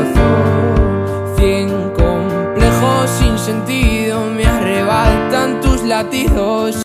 corazón. Cien complejos sin sentido me arrebatan tus latidos.